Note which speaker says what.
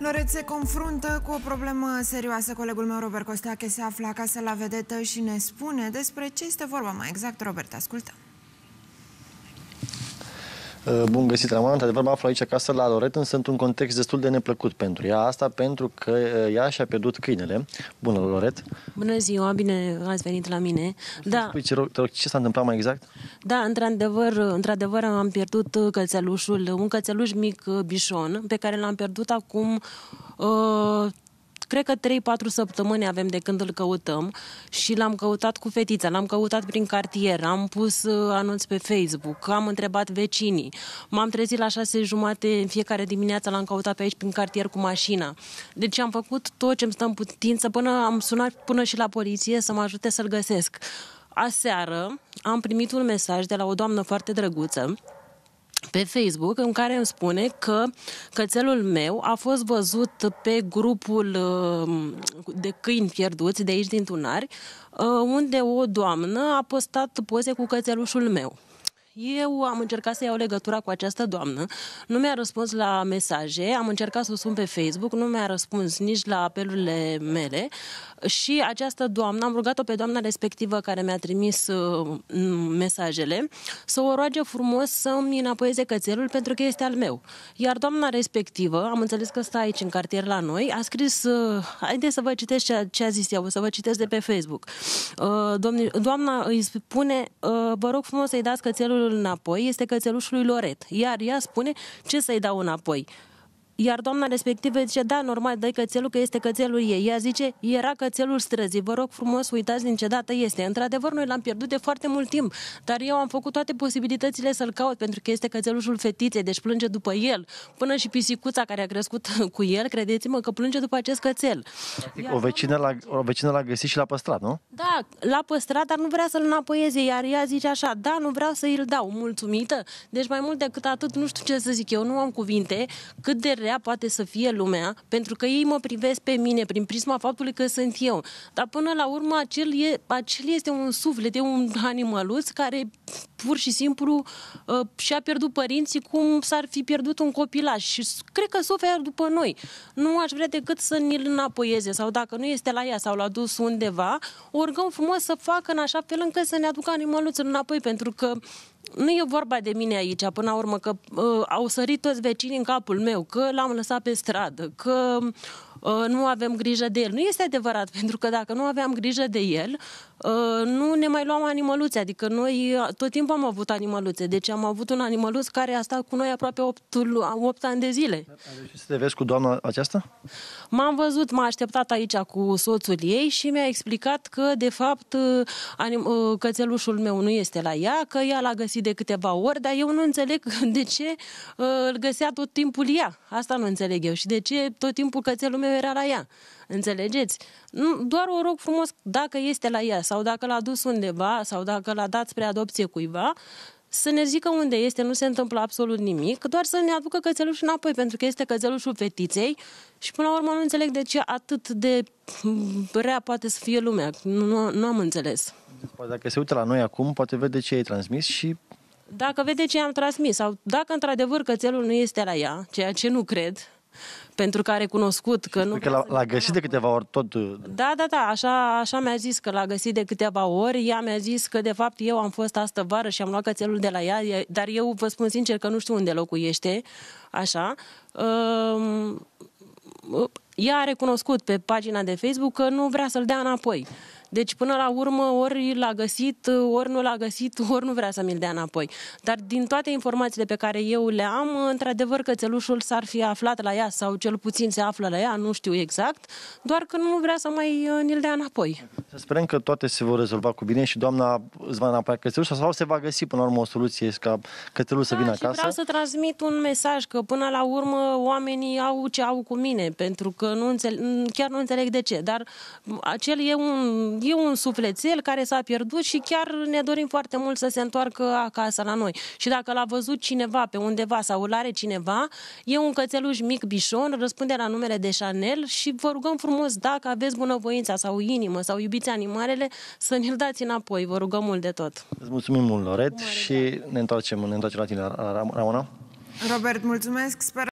Speaker 1: Loret se confruntă cu o problemă serioasă. Colegul meu, Robert Costache, se află acasă la vedetă și ne spune despre ce este vorba mai exact. Robert, ascultă.
Speaker 2: Uh, bun găsit, Ramon. Într-adevăr, mă aflu aici acasă la Loret, însă într-un context destul de neplăcut pentru ea. Asta pentru că uh, ea și-a pierdut câinele. Bună, Loret.
Speaker 3: Bună ziua, bine ați venit la mine.
Speaker 2: Da. Spui, ce, rog, te rog, ce s-a întâmplat mai exact?
Speaker 3: Da, într-adevăr, într-adevăr am pierdut uh, cățelușul, un cățeluș mic bișon, pe care l-am pierdut acum uh, cred că 3-4 săptămâni avem de când îl căutăm și l-am căutat cu fetița, l-am căutat prin cartier, am pus uh, anunț pe Facebook, am întrebat vecinii, m-am trezit la 6 jumate în fiecare dimineață, l-am căutat pe aici prin cartier cu mașina. Deci am făcut tot ce îmi stă în putință până am sunat până și la poliție să mă ajute să-l găsesc. Aseară am primit un mesaj de la o doamnă foarte drăguță pe Facebook în care îmi spune că cățelul meu a fost văzut pe grupul uh, de câini pierduți de aici din Tunari, uh, unde o doamnă a postat poze cu cățelușul meu. Eu am încercat să iau legătura cu această doamnă, nu mi-a răspuns la mesaje, am încercat să o sun pe Facebook, nu mi-a răspuns nici la apelurile mele și această doamnă, am rugat-o pe doamna respectivă care mi-a trimis uh, mesajele să o roage frumos să-mi înapoieze cățelul pentru că este al meu. Iar doamna respectivă, am înțeles că stă aici în cartier la noi, a scris, uh, haideți să vă citesc ce, ce a zis eu, să vă citesc de pe Facebook. Uh, doamna îi spune, uh, vă rog frumos să-i dați cățelul înapoi este cățelușul lui Loret. Iar ea spune ce să-i dau înapoi. Iar doamna respectivă zice, da, normal, dai cățelul că este cățelul ei. Ea zice, era cățelul străzii, vă rog frumos, uitați din ce dată este. Într-adevăr, noi l-am pierdut de foarte mult timp, dar eu am făcut toate posibilitățile să-l caut, pentru că este cățelușul fetiței, deci plânge după el. Până și pisicuța care a crescut cu el, credeți-mă că plânge după acest cățel.
Speaker 2: Iar o vecină, l-a, o vecină l-a găsit și l-a păstrat, nu?
Speaker 3: Da, l-a păstrat, dar nu vrea să-l înapoieze, iar ea zice așa, da, nu vreau să îl dau, mulțumită. Deci mai mult decât atât, nu știu ce să zic eu, nu am cuvinte, cât de rea poate să fie lumea, pentru că ei mă privesc pe mine prin prisma faptului că sunt eu. Dar până la urmă acel, e, acel este un suflet, e un animăluț care pur și simplu uh, și-a pierdut părinții cum s-ar fi pierdut un copilaș și cred că suferă după noi. Nu aș vrea decât să ne-l înapoieze sau dacă nu este la ea sau l-a dus undeva, o rugăm frumos să facă în așa fel încât să ne aducă animăluțul înapoi, pentru că nu e vorba de mine aici, până la urmă, că uh, au sărit toți vecinii în capul meu, că l-am lăsat pe stradă, că uh, nu avem grijă de el. Nu este adevărat, pentru că dacă nu aveam grijă de el, uh, nu ne mai luam animăluțe. Adică noi uh, tot timpul am avut animăluțe. Deci am avut un animăluț care a stat cu noi aproape 8, 8 ani de zile.
Speaker 2: Și să te vezi cu doamna aceasta?
Speaker 3: M-am văzut, m-a așteptat aici cu soțul ei și mi-a explicat că, de fapt, uh, anim, uh, cățelușul meu nu este la ea, că ea l-a găsit de câteva ori, dar eu nu înțeleg de ce îl găsea tot timpul ea. Asta nu înțeleg eu. Și de ce tot timpul cățelul meu era la ea. Înțelegeți? Nu, doar o rog frumos, dacă este la ea sau dacă l-a dus undeva sau dacă l-a dat spre adopție cuiva, să ne zică unde este, nu se întâmplă absolut nimic, doar să ne aducă cățelușul înapoi, pentru că este cățelușul fetiței și până la urmă nu înțeleg de ce atât de rea poate să fie lumea. Nu, nu, nu am înțeles.
Speaker 2: Poate dacă se uită la noi acum, poate vede ce ai transmis și
Speaker 3: dacă vede ce am transmis sau dacă într-adevăr cățelul nu este la ea, ceea ce nu cred, pentru că a recunoscut că nu...
Speaker 2: Că l-a, l-a găsit de câteva ori tot... Uh,
Speaker 3: da, da, da, așa, așa mi-a zis că l-a găsit de câteva ori. Ea mi-a zis că, de fapt, eu am fost astă vară și am luat cățelul de la ea, dar eu vă spun sincer că nu știu unde locuiește, așa. Um, ea a recunoscut pe pagina de Facebook că nu vrea să-l dea înapoi. Deci, până la urmă, ori l-a găsit, ori nu l-a găsit, ori nu vrea să mi-l dea înapoi. Dar din toate informațiile pe care eu le am, într-adevăr, cățelușul s-ar fi aflat la ea sau cel puțin se află la ea, nu știu exact, doar că nu vrea să mai uh, ni-l dea înapoi.
Speaker 2: Să sperăm că toate se vor rezolva cu bine și doamna îți va înapoi cățelușul sau se va găsi până la urmă o soluție ca cățelul da, să vină acasă.
Speaker 3: vreau să transmit un mesaj că până la urmă oamenii au ce au cu mine, pentru că nu înțeleg, chiar nu înțeleg de ce, dar acel e un e un sufletel care s-a pierdut și chiar ne dorim foarte mult să se întoarcă acasă la noi. Și dacă l-a văzut cineva pe undeva sau îl are cineva, e un cățeluș mic bișon, răspunde la numele de Chanel și vă rugăm frumos, dacă aveți bunăvoința sau inimă sau iubiți animalele, să ne-l dați înapoi. Vă rugăm mult de tot.
Speaker 2: Îți mulțumim mult, Loret, și ne întoarcem, ne întoarcem la tine, Ramona.
Speaker 1: Robert, mulțumesc. Sper